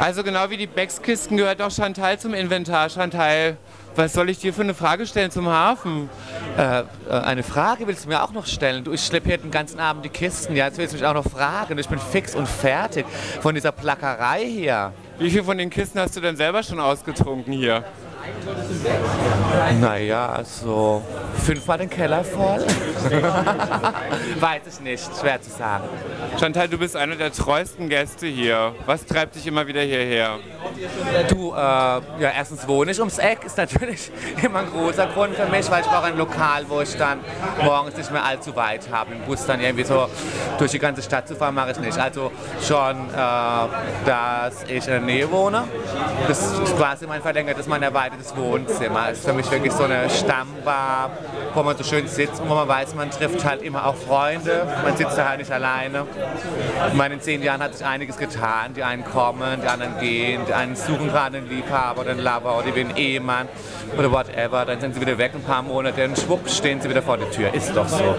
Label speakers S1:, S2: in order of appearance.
S1: Also genau wie die Beckskisten gehört auch Chantal zum Inventar. Chantal, was soll ich dir für eine Frage stellen zum Hafen?
S2: Äh, äh, eine Frage willst du mir auch noch stellen? Du, ich schleppe hier den ganzen Abend die Kisten. Ja, jetzt willst du mich auch noch fragen. Ich bin fix und fertig von dieser Plackerei hier.
S1: Wie viel von den Kisten hast du denn selber schon ausgetrunken hier?
S2: Naja, also fünfmal den Keller voll. Weiß ich nicht, schwer zu sagen.
S1: Chantal, du bist einer der treuesten Gäste hier. Was treibt dich immer wieder hierher?
S2: Du, äh, ja, erstens wohne ich ums Eck, ist natürlich immer ein großer Grund für mich, weil ich brauche ein Lokal, wo ich dann morgens nicht mehr allzu weit habe. Im Bus dann irgendwie so durch die ganze Stadt zu fahren, mache ich nicht. Also schon, äh, dass ich in der Nähe wohne. Das ist quasi mein verlängertes, mein erweitertes Wohnzimmer. Das ist für mich wirklich so eine Stammbar, wo man so schön sitzt und wo man weiß, man trifft halt immer auch Freunde. Man sitzt da halt nicht alleine. In meinen zehn Jahren hat sich einiges getan. Die einen kommen, die anderen gehen, die einen suchen gerade einen Liebhaber oder einen Lover oder einen Ehemann oder whatever. Dann sind sie wieder weg ein paar Monate und schwupp stehen sie wieder vor der Tür. Ist doch so.